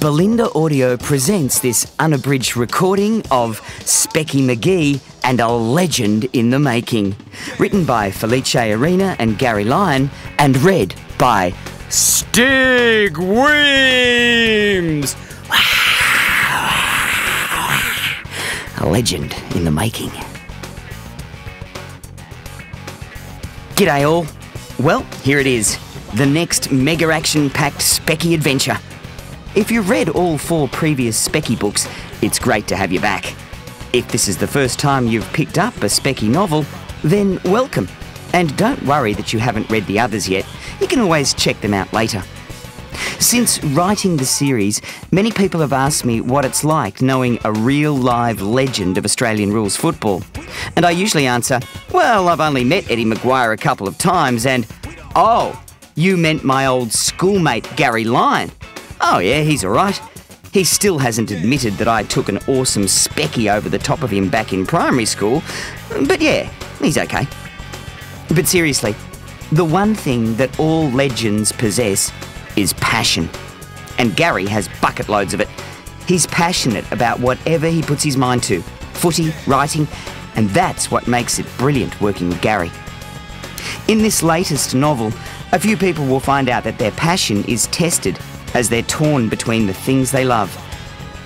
Bolinda Audio presents this unabridged recording of Specky Magee and a legend in the making. Written by Felice Arena and Garry Lyon and read by Stig Wemyss. A legend in the making. G'day all. Well, here it is. The next mega action packed Specky adventure. If you've read all four previous Specky books, it's great to have you back. If this is the first time you've picked up a Specky novel, then welcome. And don't worry that you haven't read the others yet. You can always check them out later. Since writing the series, many people have asked me what it's like knowing a real live legend of Australian rules football. And I usually answer, well, I've only met Eddie McGuire a couple of times, and oh, you meant my old schoolmate Garry Lyon. Oh, yeah, he's alright. He still hasn't admitted that I took an awesome specky over the top of him back in primary school, but yeah, he's okay. But seriously, the one thing that all legends possess is passion. And Garry has bucket loads of it. He's passionate about whatever he puts his mind to footy, writing, and that's what makes it brilliant working with Garry. In this latest novel, a few people will find out that their passion is tested as they're torn between the things they love.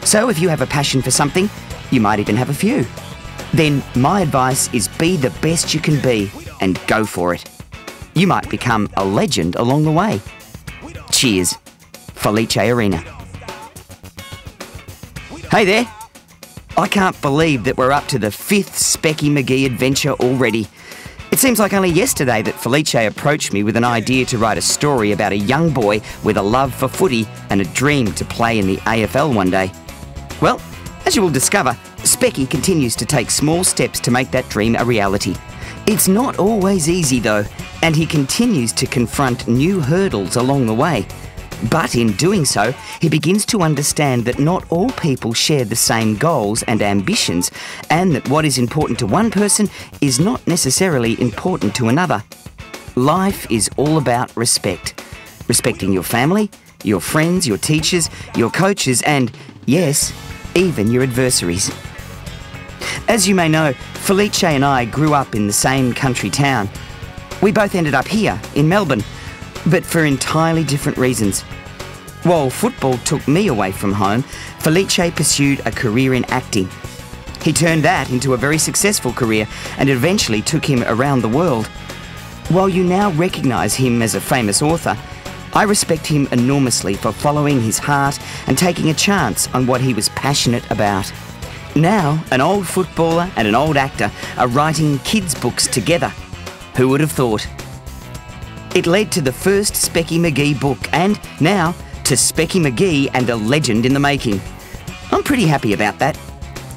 So if you have a passion for something, you might even have a few. Then my advice is be the best you can be and go for it. You might become a legend along the way. Cheers. Felice Arena. Hey there. I can't believe that we're up to the fifth Specky Magee adventure already. It seems like only yesterday that Felice approached me with an idea to write a story about a young boy with a love for footy and a dream to play in the AFL one day. Well, as you will discover, Specky continues to take small steps to make that dream a reality. It's not always easy though, and he continues to confront new hurdles along the way. But in doing so, he begins to understand that not all people share the same goals and ambitions, and that what is important to one person is not necessarily important to another. Life is all about respect respecting your family, your friends, your teachers, your coaches, and, yes, even your adversaries. As you may know, Felice and I grew up in the same country town. We both ended up here, in Melbourne, but for entirely different reasons. While football took me away from home, Felice pursued a career in acting. He turned that into a very successful career and eventually took him around the world. While you now recognise him as a famous author, I respect him enormously for following his heart and taking a chance on what he was passionate about. Now, an old footballer and an old actor are writing kids' books together. Who would have thought? It led to the first Specky Magee book and now to Specky Magee and a legend in the making. I'm pretty happy about that.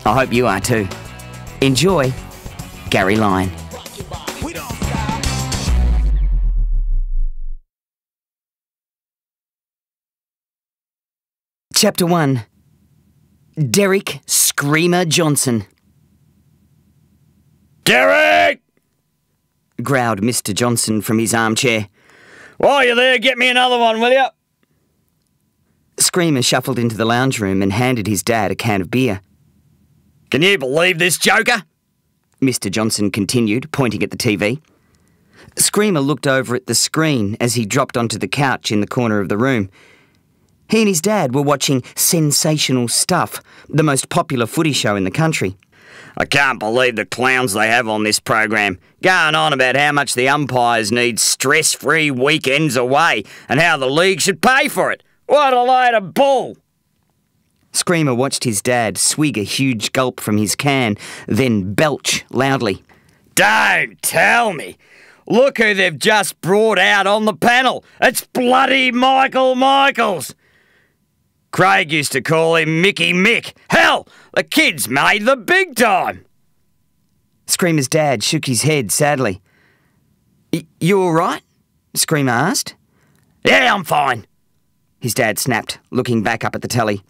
I hope you are too. Enjoy, Garry Lyon. Chapter 1 Derek Screamer Johnson. Derek! Growled Mr. Johnson from his armchair. While you're there, get me another one, will you? Screamer shuffled into the lounge room and handed his dad a can of beer. Can you believe this, Joker? Mr. Johnson continued, pointing at the TV. Screamer looked over at the screen as he dropped onto the couch in the corner of the room. He and his dad were watching Sensational Stuff, the most popular footy show in the country. I can't believe the clowns they have on this program, going on about how much the umpires need stress free weekends away and how the league should pay for it. What a load of bull! Screamer watched his dad swig a huge gulp from his can, then belch loudly. Don't tell me. Look who they've just brought out on the panel. It's bloody Michael Michaels. Craig used to call him Mickey Mick. Hell, the kid's made the big time. Screamer's dad shook his head sadly. You all right? Screamer asked. Yeah, I'm fine. His dad snapped, looking back up at the telly.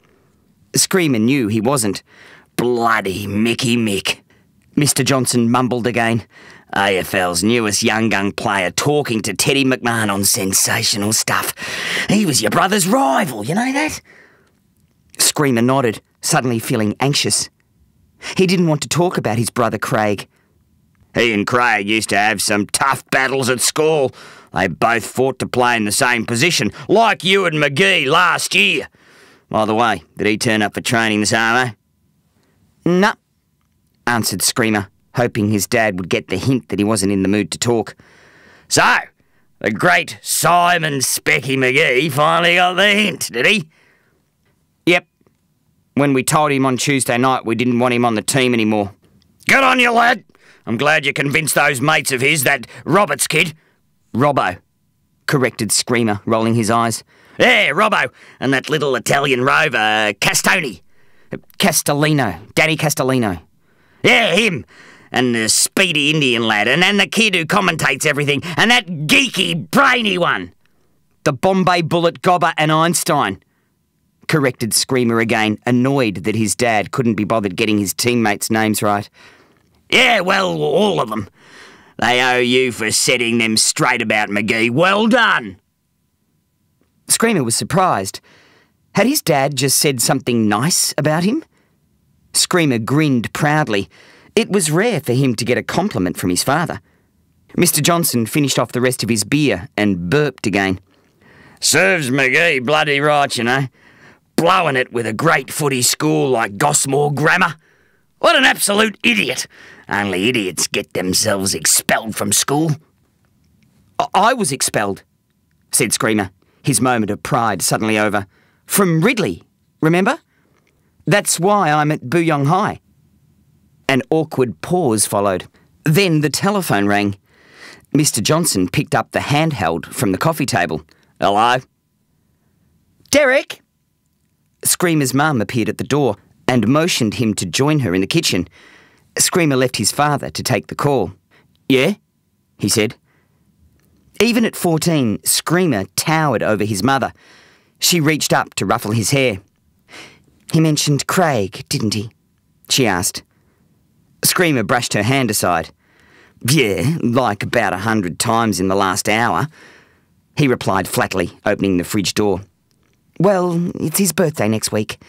Screamer knew he wasn't. Bloody Mickey Mick. Mr. Johnson mumbled again. AFL's newest young gun player talking to Teddy McMahon on sensational stuff. He was your brother's rival, you know that? Screamer nodded, suddenly feeling anxious. He didn't want to talk about his brother Craig. He and Craig used to have some tough battles at school. They both fought to play in the same position, like you and Magee last year. By the way, did he turn up for training this arm, eh? Nah, answered Screamer, hoping his dad would get the hint that he wasn't in the mood to talk. So, the great Simon Specky Magee finally got the hint, did he? When we told him on Tuesday night we didn't want him on the team anymore. Good on you, lad. I'm glad you convinced those mates of his, that Roberts kid. Robbo, corrected Screamer, rolling his eyes. Yeah, Robbo, and that little Italian rover, Castoni. Castellino, Danny Castellino. Yeah, him. And the speedy Indian lad, and, and the kid who commentates everything, and that geeky, brainy one. The Bombay Bullet Gobber and Einstein. Corrected Screamer again, annoyed that his dad couldn't be bothered getting his teammates' names right. Yeah, well, all of them. They owe you for setting them straight about Magee. Well done. Screamer was surprised. Had his dad just said something nice about him? Screamer grinned proudly. It was rare for him to get a compliment from his father. Mr. Johnson finished off the rest of his beer and burped again. Serves Magee bloody right, you know. Blowing it with a great footy school like Gosmore Grammar. What an absolute idiot. Only idiots get themselves expelled from school. I, was expelled, said Screamer, his moment of pride suddenly over. From Ridley, remember? That's why I'm at Booyong High. An awkward pause followed. Then the telephone rang. Mr. Johnson picked up the handheld from the coffee table. Hello? Derek! Screamer's mum appeared at the door and motioned him to join her in the kitchen. Screamer left his father to take the call. Yeah? he said. Even at 14, Screamer towered over his mother. She reached up to ruffle his hair. He mentioned Craig, didn't he? She asked. Screamer brushed her hand aside. Yeah, like about a hundred times in the last hour. He replied flatly, opening the fridge door. Well, it's his birthday next week.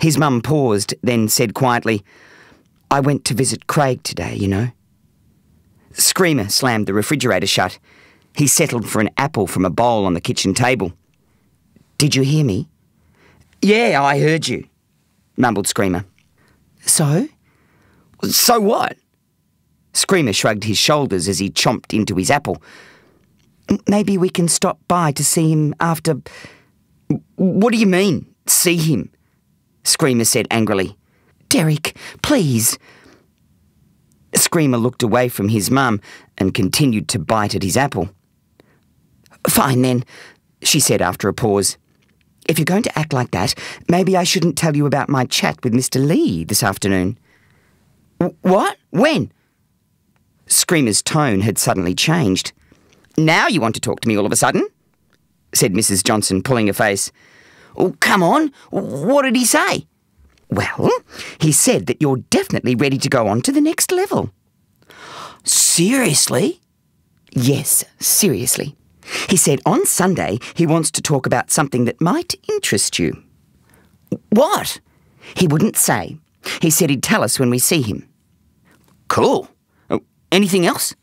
His mum paused, then said quietly, I went to visit Craig today, you know. Screamer slammed the refrigerator shut. He settled for an apple from a bowl on the kitchen table. Did you hear me? Yeah, I heard you, mumbled Screamer. So? So what? Screamer shrugged his shoulders as he chomped into his apple. Maybe we can stop by to see him after. What do you mean, see him? Screamer said angrily. Derek, please. Screamer looked away from his mum and continued to bite at his apple. Fine then, she said after a pause. If you're going to act like that, maybe I shouldn't tell you about my chat with Mr. Lee this afternoon. what? When? Screamer's tone had suddenly changed. Now you want to talk to me all of a sudden? Said Mrs. Johnson, pulling a face. Oh, come on. What did he say? Well, he said that you're definitely ready to go on to the next level. Seriously? Yes, seriously. He said on Sunday he wants to talk about something that might interest you. What? He wouldn't say. He said he'd tell us when we see him. Cool. Anything else?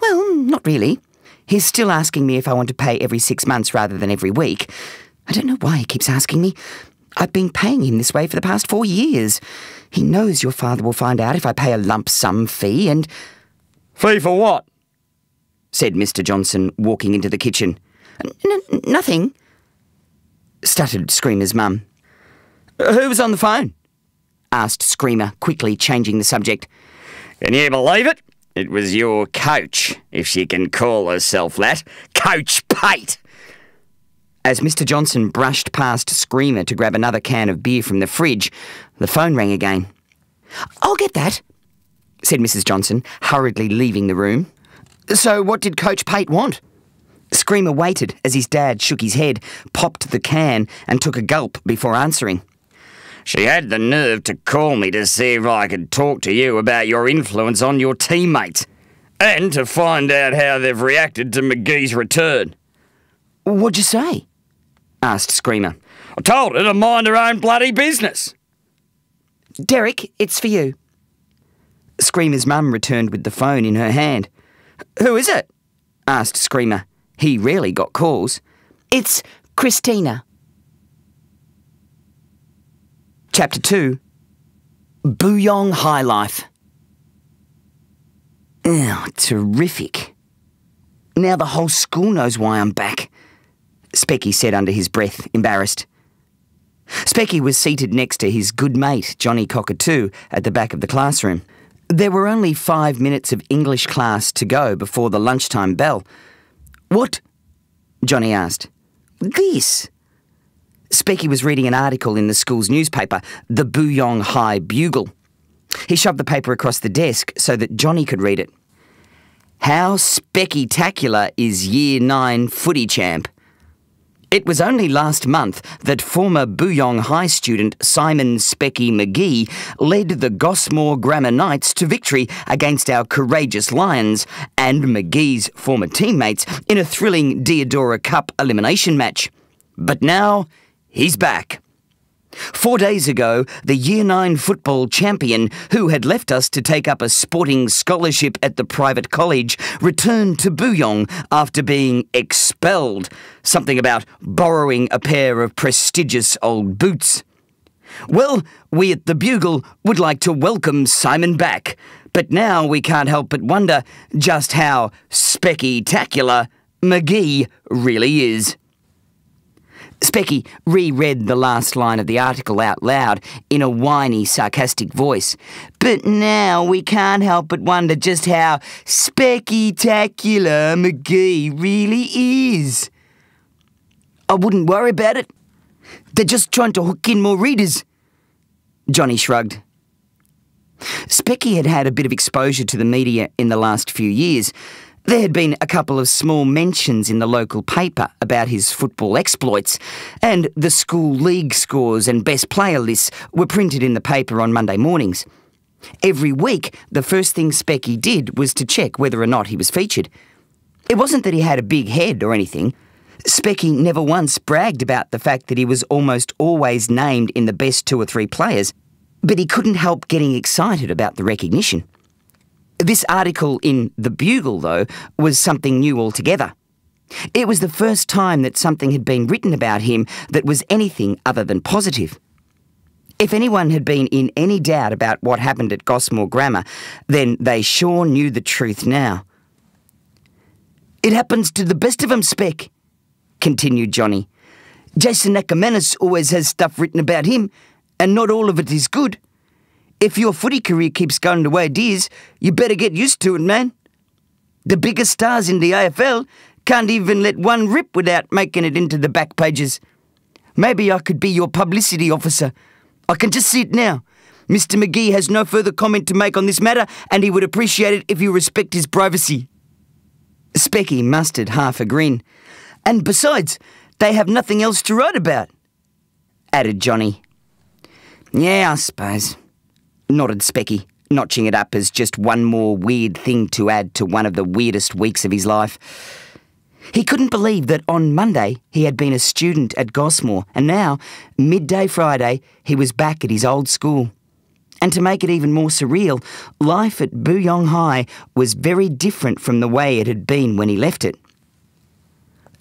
Well, not really. He's still asking me if I want to pay every six months rather than every week. I don't know why he keeps asking me. I've been paying him this way for the past four years. He knows your father will find out if I pay a lump sum fee and. Fee for what? said Mr. Johnson, walking into the kitchen. N- nothing, stuttered Screamer's mum. Who was on the phone? asked Screamer, quickly changing the subject. Can you believe it? It was your coach, if she can call herself that. Coach Pate! As Mr. Johnson brushed past Screamer to grab another can of beer from the fridge, the phone rang again. I'll get that, said Mrs. Johnson, hurriedly leaving the room. So, what did Coach Pate want? Screamer waited as his dad shook his head, popped the can, and took a gulp before answering. She had the nerve to call me to see if I could talk to you about your influence on your teammates. and to find out how they've reacted to Magee's return. What'd you say? asked Screamer. I told her to mind her own bloody business. Derek, it's for you. Screamer's mum returned with the phone in her hand. Who is it? asked Screamer. He rarely got calls. It's Christina. Chapter 2 Booyong High Life. Oh, terrific. Now the whole school knows why I'm back, Specky said under his breath, embarrassed. Specky was seated next to his good mate, Johnny Cockatoo, at the back of the classroom. There were only five minutes of English class to go before the lunchtime bell. What? Johnny asked. This. Specky was reading an article in the school's newspaper, the Booyong High Bugle. He shoved the paper across the desk so that Johnny could read it. How spectacular is Year 9 footy champ? It was only last month that former Booyong High student Simon Specky Magee led the Gosmore Grammar Knights to victory against our courageous Lions and Magee's former teammates in a thrilling Deodora Cup elimination match. But now, he's back. Four days ago, the Year 9 football champion, who had left us to take up a sporting scholarship at the private college, returned to Booyong after being expelled. Something about borrowing a pair of prestigious old boots. Well, we at the Bugle would like to welcome Simon back, but now we can't help but wonder just how specky-tacular Magee really is. Specky reread the last line of the article out loud in a whiny, sarcastic voice. But now we can't help but wonder just how specky-tacular Magee really is. I wouldn't worry about it. They're just trying to hook in more readers. Johnny shrugged. Specky had had a bit of exposure to the media in the last few years, there had been a couple of small mentions in the local paper about his football exploits, and the school league scores and best player lists were printed in the paper on Monday mornings. Every week, the first thing Specky did was to check whether or not he was featured. It wasn't that he had a big head or anything. Specky never once bragged about the fact that he was almost always named in the best two or three players, but he couldn't help getting excited about the recognition. This article in The Bugle, though, was something new altogether. It was the first time that something had been written about him that was anything other than positive. If anyone had been in any doubt about what happened at Gosmore Grammar, then they sure knew the truth now. It happens to the best of 'em, Speck, continued Johnny. Jason Akermanis always has stuff written about him, and not all of it is good. If your footy career keeps going the way it is, you better get used to it, man. The biggest stars in the AFL can't even let one rip without making it into the back pages. Maybe I could be your publicity officer. I can just see it now. Mr. Magee has no further comment to make on this matter, and he would appreciate it if you respect his privacy. Specky mustered half a grin. And besides, they have nothing else to write about, added Johnny. Yeah, I suppose nodded Specky, notching it up as just one more weird thing to add to one of the weirdest weeks of his life. He couldn't believe that on Monday he had been a student at Gosmore, and now, midday Friday, he was back at his old school. And to make it even more surreal, life at Booyong High was very different from the way it had been when he left it.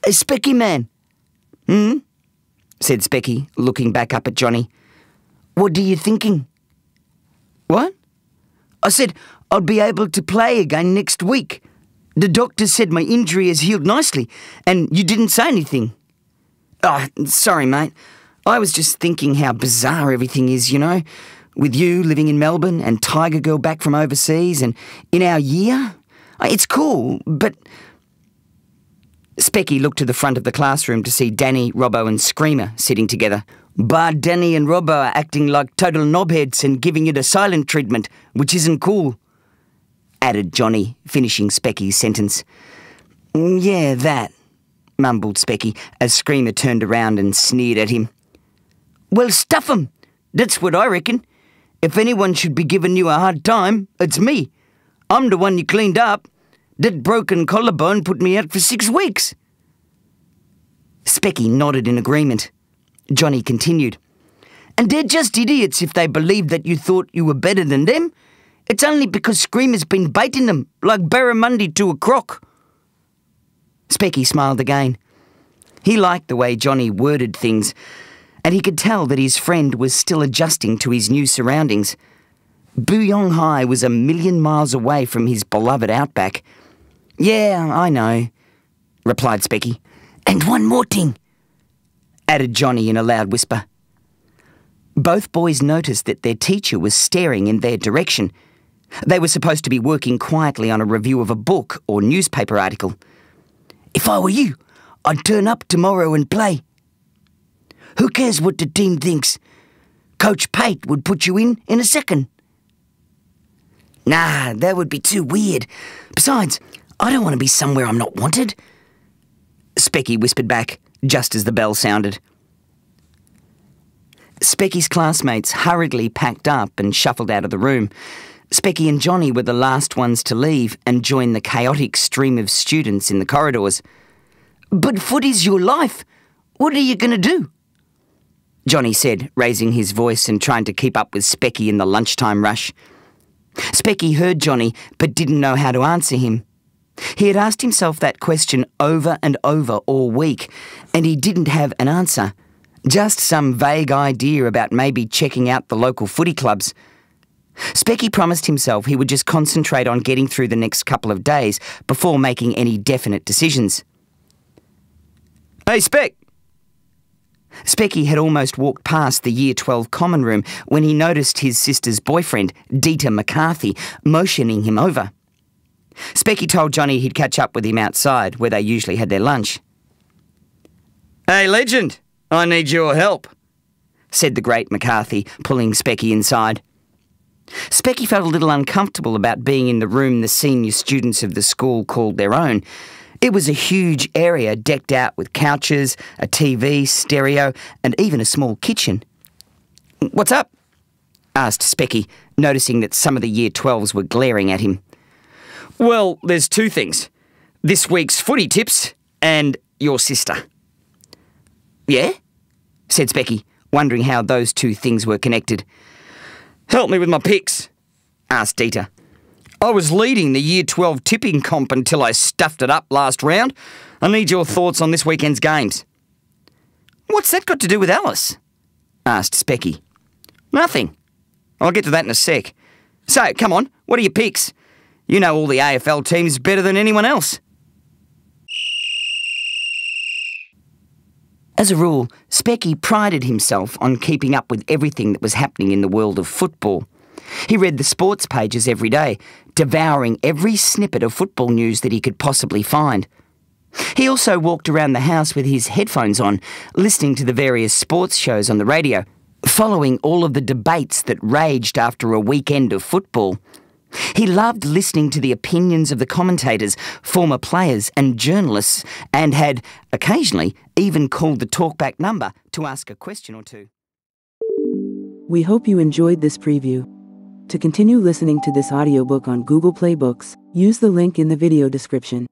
A Specky man. Hmm? said Specky, looking back up at Johnny. What are you thinking? I said I'd be able to play again next week. The doctor said my injury has healed nicely, and you didn't say anything. Oh, sorry, mate. I was just thinking how bizarre everything is, you know, with you living in Melbourne and Tiger Girl back from overseas, and in our year. Ah, it's cool, but. Specky looked to the front of the classroom to see Danny, Robbo, and Screamer sitting together. But Danny and Robbo are acting like total knobheads and giving it a silent treatment, which isn't cool, added Johnny, finishing Specky's sentence. Mm, yeah, that, mumbled Specky as Screamer turned around and sneered at him. Well, stuff 'em! That's what I reckon. If anyone should be giving you a hard time, it's me. I'm the one you cleaned up. That broken collarbone put me out for six weeks. Specky nodded in agreement. Johnny continued. And they're just idiots if they believe that you thought you were better than them. It's only because Screamer's been baiting them, like Barramundi to a croc. Specky smiled again. He liked the way Johnny worded things, and he could tell that his friend was still adjusting to his new surroundings. Booyong High was a million miles away from his beloved outback. Yeah, I know, replied Specky. And one more thing, added Johnny in a loud whisper. Both boys noticed that their teacher was staring in their direction. They were supposed to be working quietly on a review of a book or newspaper article. If I were you, I'd turn up tomorrow and play. Who cares what the team thinks? Coach Pate would put you in in a second. Nah, that would be too weird. Besides, I don't want to be somewhere I'm not wanted. Specky whispered back, just as the bell sounded. Specky's classmates hurriedly packed up and shuffled out of the room. Specky and Johnny were the last ones to leave and join the chaotic stream of students in the corridors. But footy's your life. What are you going to do? Johnny said, raising his voice and trying to keep up with Specky in the lunchtime rush. Specky heard Johnny, but didn't know how to answer him. He had asked himself that question over and over all week, and he didn't have an answer. Just some vague idea about maybe checking out the local footy clubs. Specky promised himself he would just concentrate on getting through the next couple of days before making any definite decisions. Hey, Speck! Specky had almost walked past the Year 12 common room when he noticed his sister's boyfriend, Dieter McCarthy, motioning him over. Specky told Johnny he'd catch up with him outside, where they usually had their lunch. Hey, legend! I need your help, said the great McCarthy, pulling Specky inside. Specky felt a little uncomfortable about being in the room the senior students of the school called their own. It was a huge area decked out with couches, a TV, stereo, and even a small kitchen. What's up? asked Specky, noticing that some of the Year 12s were glaring at him. Well, there's two things this week's footy tips and your sister. Yeah? said Specky, wondering how those two things were connected. Help me with my picks, asked Dieter. I was leading the Year 12 tipping comp until I stuffed it up last round. I need your thoughts on this weekend's games. What's that got to do with Alice? asked Specky. Nothing. I'll get to that in a sec. So, come on, what are your picks? You know all the AFL teams better than anyone else. As a rule, Specky prided himself on keeping up with everything that was happening in the world of football. He read the sports pages every day, devouring every snippet of football news that he could possibly find. He also walked around the house with his headphones on, listening to the various sports shows on the radio, following all of the debates that raged after a weekend of football. He loved listening to the opinions of the commentators, former players, and journalists, and had, occasionally, even called the talkback number to ask a question or two. We hope you enjoyed this preview. To continue listening to this audiobook on Google Play Books, use the link in the video description.